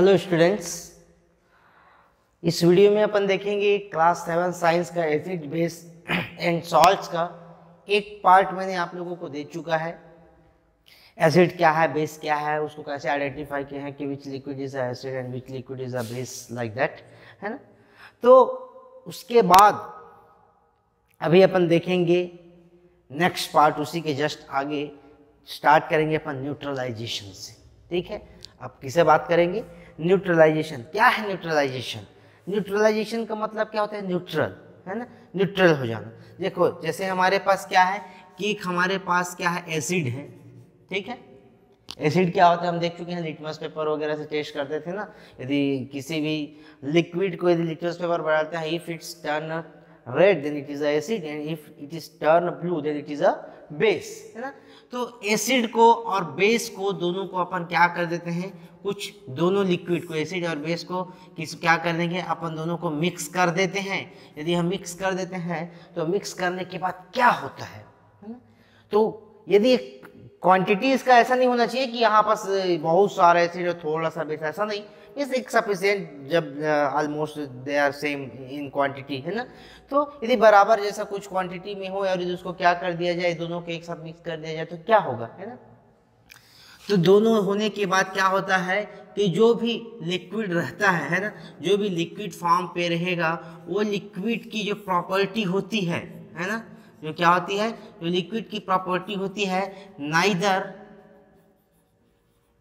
Hello students इस video में अपन देखेंगे क्लास सेवन साइंस का एसिड बेस एंड सॉल्ट्स का एक पार्ट मैंने आप लोगों को दे चुका है। एसिड क्या है? बेस क्या है? उसको कैसे आइडेंटिफाई किया है कि which liquid is acid and which liquid is a base like that है ना? तो उसके बाद अभी अपन देखेंगे नेक्स्ट पार्ट उसी के जस्ट आगे स्टार्ट करेंगे अपन न्यूट्रलाइजेशन से। ठीक है? अब किसे बात करेंगे? न्यूट्रलाइजेशन। क्या है न्यूट्रलाइजेशन? न्यूट्रलाइजेशन का मतलब क्या होता है? न्यूट्रल, है ना? न्यूट्रल हो जाना। देखो, जैसे हमारे पास क्या है? कि हमारे पास क्या है? एसिड है, ठीक है? एसिड क्या होता है? हम देख चुके हैं, लिटमस पेपर वगैरह से टेस्ट करते थे ना। यदि किसी भी लिक्विड को यदि लिटमस पेपर बढ़ाते हैं if it's turn red then it is a acid and if it is turn blue then it is a base, है ना? तो एसिड को और बेस को दोनों को अपन क्या कर देते हैं? कुछ दोनों लिक्विड को, एसिड और बेस को, किस क्या कर देंगे? अपन दोनों को मिक्स कर देते हैं। यदि हम मिक्स कर देते हैं तो मिक्स करने के बाद क्या होता है? तो यदि क्वांटिटी इसका ऐसा नहीं होना चाहिए कि यहाँ पास बहुत सारा एसिड और थोड़ा सा बेस, ऐसा नहीं। इज़ सफिशियंट जब almost they are same in quantity है ना? तो यदि बराबर जैसा कुछ क्वांटिटी में हो और यदि उसको क्या कर दिया जाए, दोनों को एक साथ मिक्स कर दिया जाए तो क्या होगा, है ना? तो दोनों होने के बाद क्या होता है कि जो भी लिक्विड रहता है है ना? जो भी लिक्विड फॉर्म पे रहेगा, वो लिक्विड की जो प्रॉपर्टी होती है है ना? जो क्या होती है? जो लिक्विड की प्रॉपर्टी होती है नाइदर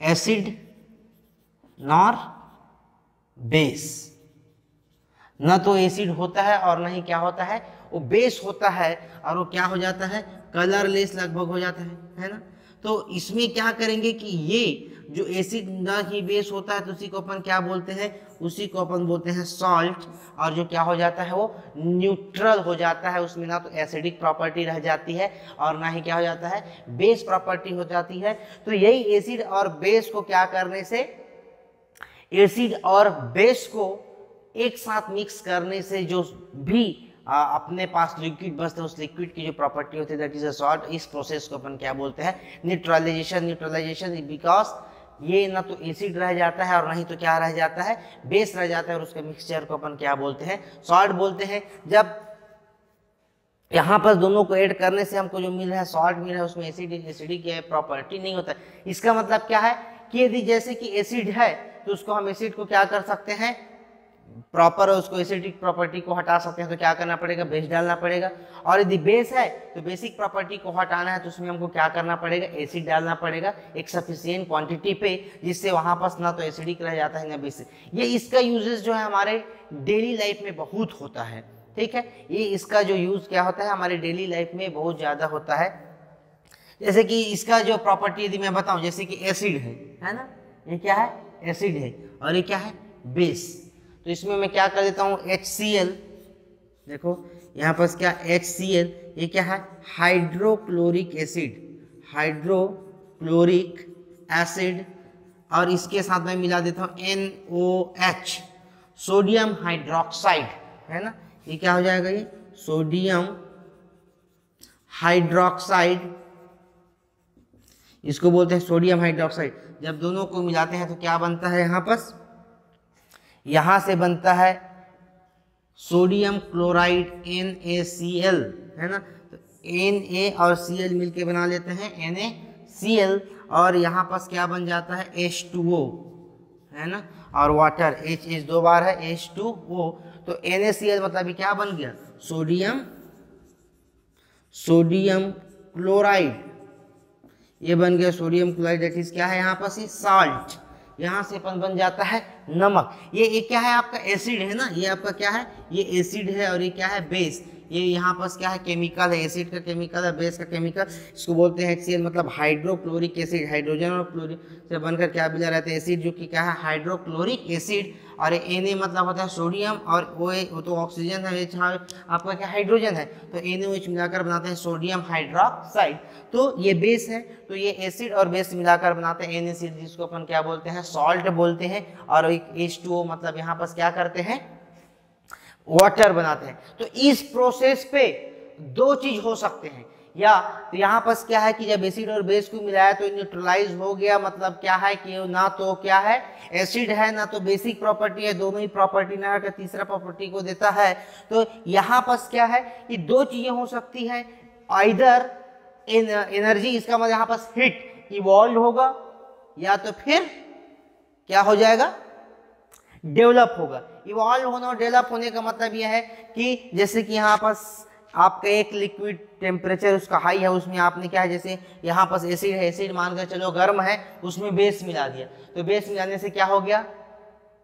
एसिड नॉर बेस। न तो एसिड होता है और न ही क्या होता है? वो बेस होता है और वो क्या हो जाता है? कलरलेस लगभग हो जाता है है ना? तो इसमें क्या करेंगे कि ये जो एसिड न ही बेस होता है तो उसी को अपन क्या बोलते हैं? उसी को अपन बोलते हैं सॉल्ट और जो क्या हो जाता है वो न्यूट्रल हो जाता है। उसमें ना तो एसिडिक प्रॉपर्टी रह जाती है और ना ही क्या हो जाता है? बेस प्रॉपर्टी हो जाती है। तो यही एसिड और बेस को क्या करने से एसिड और बेस को एक साथ मिक्स करने से जो भी आ, अपने पास लिक्विड बचते हैं उस लिक्विड की जो प्रॉपर्टी होती है दैट इज़ अ सॉल्ट इस प्रोसेस को अपन क्या बोलते हैं? न्यूट्रलाइजेशन न्यूट्रलाइजेशन बिकॉज़ ये ना तो एसिड रह जाता है और नहीं तो क्या रह जाता है? बेस रह जाता है और उसके मिक्सचर को अपन क्या बोलते हैं? सॉल्ट बोलते हैं। जब यहाँ पर दोनों को ऐड करने से हमको जो मिल रहा है सॉल्ट मिल रहा है उसमें एसिड एसिडिक प्रॉपर्टी नहीं होता। इसका मतलब क्या है? कि यदि जैसे कि एसिड है तो उसको हम एसिड को क्या कर सकते हैं? प्रॉपर उसको एसिडिक प्रॉपर्टी को हटा सकते हैं तो क्या करना पड़ेगा? बेस डालना पड़ेगा। और यदि बेस है तो बेसिक प्रॉपर्टी को हटाना है तो उसमें हमको क्या करना पड़ेगा? एसिड डालना पड़ेगा एक सफिशियंट क्वांटिटी पे, जिससे वहाँ पास ना तो एसिडिक रह जाता है, ना बेस ये इसका यूजेस जो है हमारे डेली लाइफ में बहुत होता है। ठीक है? ये इसका जो यूज़ क्या होता है? हमारे डेली लाइफ में बहुत ज़्यादा होता है। जैसे कि इसका जो प्रॉपर्टी यदि मैं बताऊँ, जैसे कि एसिड है है ना? ये क्या है? एसिड है और ये क्या है? बेस तो इसमें मैं क्या कर देता हूँ? एच देखो, यहाँ पर क्या एच ये क्या है? हाइड्रोक्लोरिक एसिड हाइड्रोक्लोरिक एसिड और इसके साथ मैं मिला देता हूँ N O H sodium hydroxide है ना? ये क्या हो जाएगा ये? सोडियम हाइड्रोक्साइड इसको बोलते हैं सोडियम हाइड्रोक्साइड। जब दोनों को मिलाते हैं तो क्या बनता है यहाँ पर? यहाँ से बनता है sodium chloride N A C L है ना? तो एन ए और सी एल मिल बना लेते हैं एन ए सी एल और यहाँ पास क्या बन जाता है? एच टू ओ है ना? और वाटर एच एच दो बार है एच टू ओ तो एन ए सी एल मतलब क्या बन गया? Sodium sodium chloride. ये बन गया सोडियम क्लोराइड क्या है यहाँ पर? से साल्ट यहाँ से अपन बन जाता है नमक। ये ये क्या है आपका? एसिड है ना? ये आपका क्या है? ये एसिड है और ये क्या है? बेस ये यहाँ पास क्या है? केमिकल है। एसिड का केमिकल है बेस का केमिकल इसको बोलते हैं एच मतलब हाइड्रोक्लोरिक एसिड हाइड्रोजन और क्लोरिक से बनकर क्या मिला रहता है? एसिड जो कि क्या है? हाइड्रोक्लोरिक एसिड और एन ए मतलब होता है सोडियम और ओ ए, वो तो ऑक्सीजन है आपका क्या हाइड्रोजन है? तो एन एच मिलाकर बनाते हैं सोडियम हाइड्रोक्साइड तो ये बेस है तो ये एसिड और बेस मिलाकर बनाते हैं एन जिसको अपन क्या बोलते हैं सॉल्ट बोलते हैं, और एक एच टू ओ मतलब यहाँ पर क्या करते हैं? वाटर बनाते हैं। तो इस प्रोसेस पे दो चीज़ हो सकते हैं। या तो यहाँ पर क्या है कि जब एसिड और बेस को मिलाया तो न्यूट्रलाइज हो गया मतलब क्या है कि ना तो क्या है एसिड है, ना तो बेसिक प्रॉपर्टी है, दोनों ही प्रॉपर्टी ना का तीसरा प्रॉपर्टी को देता है। तो यहाँ पर क्या है कि दो चीज़ें हो सकती है आइदर एनर्जी इसका मतलब यहाँ पर हिट इवॉल्व होगा, या तो फिर क्या हो जाएगा? डेवलप होगा। इवॉल्व होना और डेवलप होने का मतलब यह है कि जैसे कि यहाँ पर आपका एक लिक्विड टेम्परेचर उसका हाई है, उसमें आपने क्या है, जैसे यहाँ पास एसिड है एसिड मानकर चलो गर्म है, उसमें बेस मिला दिया। तो बेस मिलाने से क्या हो गया?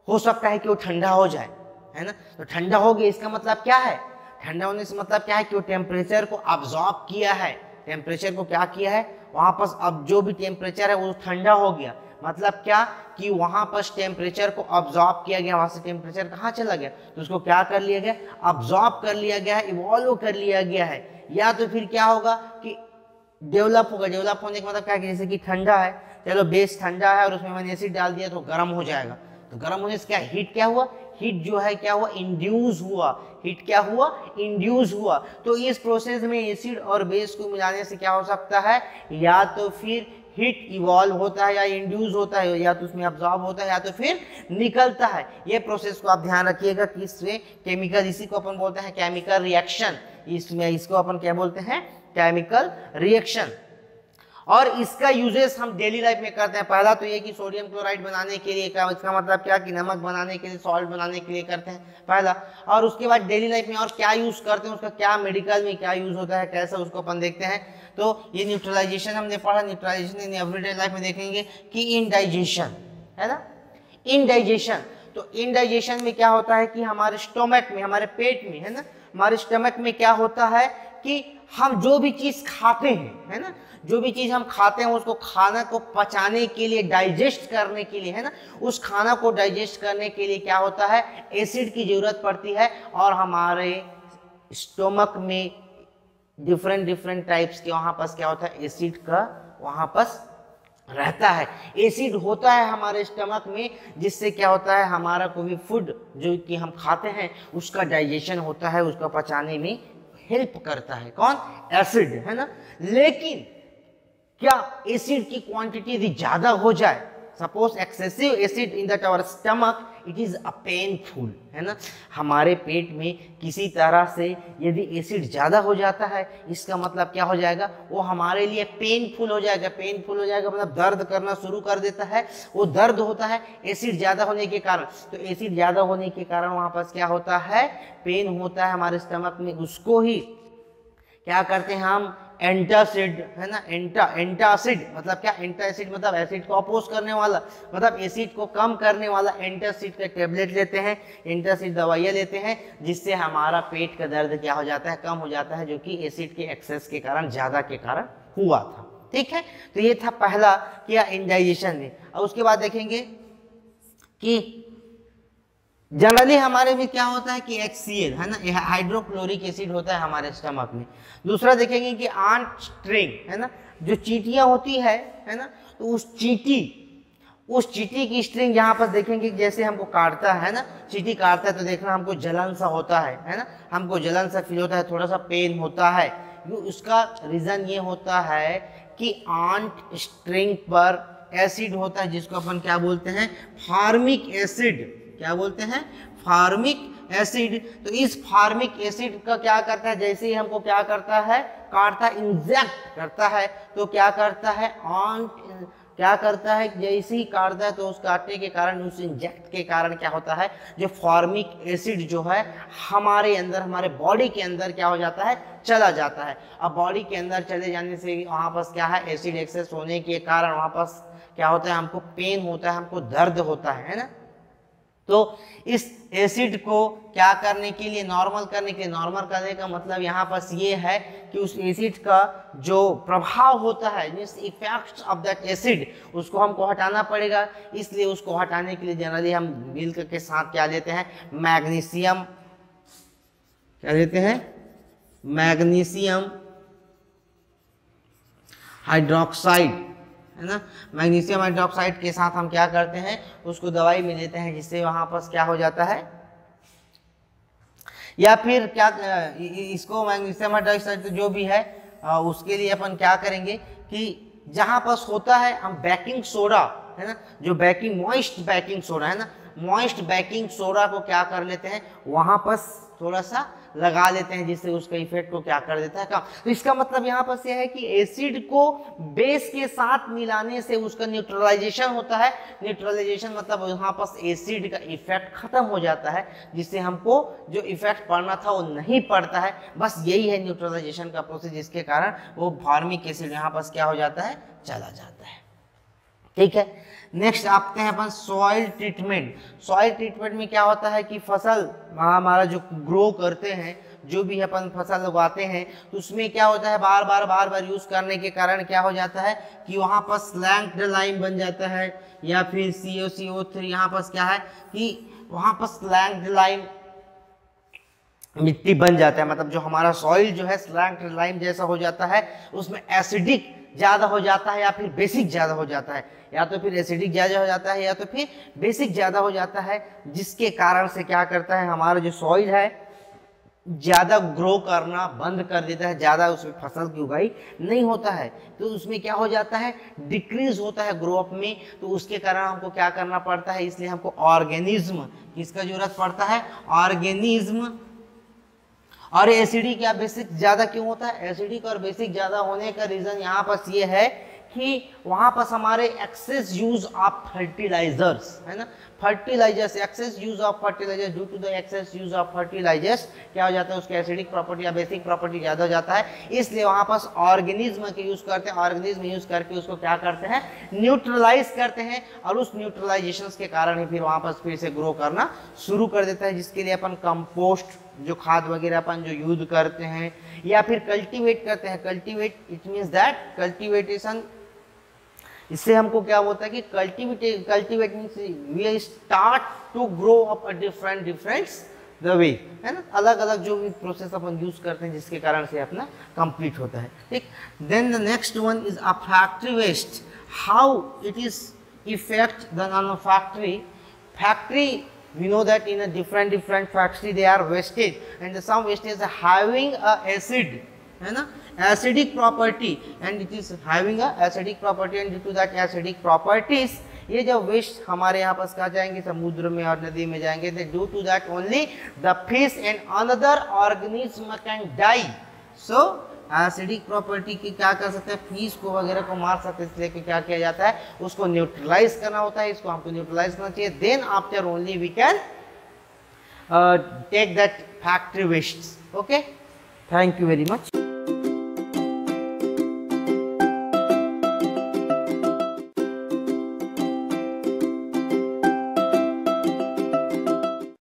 हो सकता है कि वो ठंडा हो जाए, है ना? तो ठंडा हो गया, इसका मतलब क्या है? ठंडा होने से मतलब क्या है कि वो टेम्परेचर को ऑब्जॉर्ब किया है। टेम्परेचर को क्या किया है? वहाँ पर अब जो भी टेम्परेचर है, वो ठंडा हो गया। मतलब क्या? कि वहाँ पर टेम्परेचर को ऑब्जॉर्ब किया गया, वहाँ से टेम्परेचर कहाँ चला गया? तो उसको क्या कर लिया गया? ऑब्जॉर्ब कर लिया गया है इवॉल्व कर लिया गया है। या तो फिर क्या होगा कि डेवलप होगा। डेवलप होने का मतलब क्या कि जैसे कि ठंडा है, चलो बेस ठंडा है और उसमें मैंने एसिड डाल दिया तो गर्म हो जाएगा। तो गर्म होने से क्या हीट क्या हुआ? हीट जो है, क्या हुआ? इंड्यूस हुआ। हीट क्या हुआ? इंड्यूस हुआ। तो इस प्रोसेस में एसिड और बेस को मिलाने से क्या हो सकता है? या तो फिर हीट इवॉल्व होता है या इंड्यूस होता है या तो उसमें अब्जॉर्ब होता है या तो फिर निकलता है। ये प्रोसेस को आप ध्यान रखिएगा कि इसमें केमिकल इसी को अपन बोलते हैं केमिकल रिएक्शन इसमें, इसको अपन क्या बोलते हैं? केमिकल रिएक्शन और इसका यूजेस हम डेली लाइफ में करते हैं। पहला तो ये कि सोडियम क्लोराइड बनाने के लिए क्या इसका मतलब क्या? कि नमक बनाने के लिए सॉल्ट बनाने के लिए करते हैं। पहला। और उसके बाद डेली लाइफ में और क्या यूज़ करते हैं? उसका क्या मेडिकल में क्या यूज़ होता है? कैसा? उसको अपन देखते हैं। तो ये न्यूट्रलाइजेशन हमने पढ़ा न्यूट्रलाइजेशन इन एवरीडे लाइफ में देखेंगे कि इनडाइजेशन है ना? इनडाइजेशन तो इनडाइजेशन में क्या होता है कि हमारे स्टोमक में, हमारे पेट में, है ना? हमारे स्टमक में क्या होता है कि हम जो भी चीज़ खाते हैं, है ना? जो भी चीज़ हम खाते हैं, उसको खाना को पचाने के लिए डाइजेस्ट करने के लिए, है ना? उस खाना को डाइजेस्ट करने के लिए क्या होता है? एसिड की ज़रूरत पड़ती है और हमारे स्टोमक में डिफरेंट डिफरेंट टाइप्स के वहाँ पास क्या होता है? एसिड का वहाँ पास रहता है। एसिड होता है हमारे स्टमक में, जिससे क्या होता है? हमारा कोई भी फ़ूड जो कि हम खाते हैं, उसका डाइजेशन होता है, उसका पचाने में हेल्प करता है। कौन? एसिड है ना? लेकिन क्या एसिड की क्वांटिटी यदि ज़्यादा हो जाए? Suppose excessive acid in that our stomach it is a painful है ना? हमारे पेट में किसी तरह से यदि एसिड ज़्यादा हो जाता है, इसका मतलब क्या हो जाएगा? वो हमारे लिए पेनफुल हो जाएगा। पेनफुल हो जाएगा मतलब दर्द करना शुरू कर देता है। वो दर्द होता है एसिड ज़्यादा होने के कारण। तो एसिड ज़्यादा होने के कारण वहाँ पर क्या होता है? पेन होता है हमारे स्टमक में। उसको ही क्या करते हैं हम? एंटासिड, है ना? एंटा, एंटासिड मतलब क्या? एंटासिड मतलब एसिड को अपोज करने वाला मतलब एसिड को कम करने वाला एंटासिड का टेबलेट लेते हैं, एंटासिड दवाइयाँ लेते हैं, जिससे हमारा पेट का दर्द क्या हो जाता है? कम हो जाता है, जो कि एसिड के एक्सेस के कारण, ज़्यादा के कारण हुआ था। ठीक है? तो ये था पहला, क्या? इंडाइजेशन में। और उसके बाद देखेंगे कि जनरली हमारे में क्या होता है कि एच है ना? यह हाइड्रोक्लोरिक एसिड होता है हमारे स्टमक में। दूसरा देखेंगे कि आंट स्ट्रिंग है ना? जो चीटियाँ होती है है ना? तो उस चीटी उस चीटी की स्ट्रिंग यहाँ पर देखेंगे जैसे हमको काटता है ना? चीटी काटता है तो देखना हमको जलन सा होता है है ना? हमको जलन सा फील होता है, थोड़ा सा पेन होता है। उसका रीज़न ये होता है कि आंट स्ट्रिंग पर एसिड होता है, जिसको अपन क्या बोलते हैं? फार्मिक एसिड क्या बोलते हैं? Formic acid. तो इस फार्मिक एसिड का क्या करता है? जैसे ही हमको क्या करता है? काटता इंजेक्ट करता है। तो क्या करता है? ऑन क्या करता है? जैसे ही काटता है तो उस काटने के कारण, उस इंजेक्ट के कारण क्या होता है? जो फॉर्मिक एसिड जो है, हमारे अंदर, हमारे बॉडी के अंदर क्या हो जाता है? चला जाता है। अब बॉडी के अंदर चले जाने से वहाँ पास क्या है? एसिड एक्सेस होने के कारण वहाँ पास क्या होता है? हमको पेन होता है, हमको दर्द होता है ना? तो इस एसिड को क्या करने के लिए नॉर्मल करने के लिए नॉर्मल करने का मतलब यहाँ पर ये है कि उस एसिड का जो प्रभाव होता है means effect of that acid उसको हमको हटाना पड़ेगा। इसलिए उसको हटाने के लिए जनरली हम मिल्क के साथ क्या लेते हैं? मैग्नीशियम क्या लेते हैं? मैग्नीशियम हाइड्रोक्साइड है ना? मैग्नीशियम हाइड्रोक्साइड के साथ हम क्या करते हैं? उसको दवाई में लेते हैं, जिससे वहाँ पर क्या हो जाता है? या फिर क्या इसको मैग्नीशियम हाइड्रोक्साइड जो भी है उसके लिए अपन क्या करेंगे कि जहाँ पर होता है, हम बेकिंग सोडा है ना? जो बेकिंग मॉइस्ट बेकिंग सोडा है ना? मॉइस्ट बेकिंग सोडा को क्या कर लेते हैं? वहाँ पर थोड़ा सा लगा लेते हैं जिससे उसका इफ़ेक्ट को क्या कर देता है कम। तो इसका मतलब यहाँ पर यह है कि एसिड को बेस के साथ मिलाने से उसका न्यूट्रलाइजेशन होता है। न्यूट्रलाइजेशन मतलब यहाँ पर एसिड का इफ़ेक्ट खत्म हो जाता है, जिससे हमको जो इफ़ेक्ट पड़ना था वो नहीं पड़ता है। बस यही है न्यूट्रलाइजेशन का प्रोसेस जिसके कारण वो फार्मिक एसिड यहाँ पर क्या हो जाता है? चला जाता है। ठीक है? नेक्स्ट आते हैं अपन सॉइल ट्रीटमेंट सॉइल ट्रीटमेंट में क्या होता है कि फ़सल हमारा जो ग्रो करते हैं, जो भी अपन फ़सल उगाते हैं तो उसमें क्या होता है, बार बार बार बार यूज़ करने के कारण क्या हो जाता है कि वहाँ पर स्लैंक लाइन बन जाता है, या फिर सी ओ सी ओ थ्री यहाँ पर क्या है कि वहाँ पर स्लैंक लाइन मिट्टी बन जाता है। मतलब जो हमारा सॉइल जो है स्लैंक लाइन जैसा हो जाता है, उसमें एसिडिक ज़्यादा हो जाता है या फिर बेसिक ज़्यादा हो जाता है, या तो फिर एसिडिक ज़्यादा हो जाता है, या तो फिर बेसिक ज़्यादा हो जाता है, जिसके कारण से क्या करता है, हमारा जो सॉइल है, ज़्यादा ग्रो करना बंद कर देता है, ज़्यादा उसमें फ़सल की उगाई नहीं होता है। तो उसमें क्या हो जाता है डिक्रीज होता है ग्रो अप में तो उसके कारण हमको क्या करना पड़ता है, इसलिए हमको ऑर्गेनिज्म किसका ज़रूरत पड़ता है ऑर्गेनिज्म और एसिडिक या बेसिक ज़्यादा क्यों होता है? एसिडिक और बेसिक ज़्यादा होने का रीज़न यहाँ पर ये है कि वहाँ पर हमारे एक्सेस यूज़ ऑफ़ फर्टिलाइजर्स है ना? Fertilisers excess use of fertilisers due to the excess use of fertilisers क्या हो जाता है? उसके एसिडिक प्रॉपर्टी या बेसिक प्रॉपर्टी ज़्यादा हो जाता है। इसलिए वहाँ पास ऑर्गेनिज्म के यूज़ करते हैं ऑर्गेनिज्म यूज़ करके उसको क्या करते हैं? न्यूट्रलाइज करते हैं और उस न्यूट्रलाइजेशन के कारण ही फिर वहाँ पर फिर से ग्रो करना शुरू कर देता है, जिसके लिए अपन कंपोस्ट जो खाद वगैरह अपन जो यूज़ करते हैं, या फिर कल्टीवेट करते हैं। Cultivate it means that cultivation इससे हमको क्या होता है कि cultivate cultivate means we start to grow up a different different the way है ना? अलग अलग जो भी प्रोसेस अपन यूज़ करते हैं, जिसके कारण से अपना कंप्लीट होता है। ठीक? Then the next one is a factory waste how it is effect the non factory factory we know that in a different different factory they are wasted and the some wastage is having a acid है ना acidic property and it is having a acidic property and due to that acidic properties ये जो waste हमारे यहाँ पास कहा जाएंगे समुद्र में और नदी में जाएंगे due to that only the fish and another organism can die so acidic property की क्या कर सकते हैं? फ़ीस को वगैरह को मार सकते हैं, इसलिए क्या किया जाता है? उसको न्यूट्रलाइज करना होता है, इसको हमको न्यूट्रलाइज करना चाहिए। Then after only we can take that factory waste okay thank you very much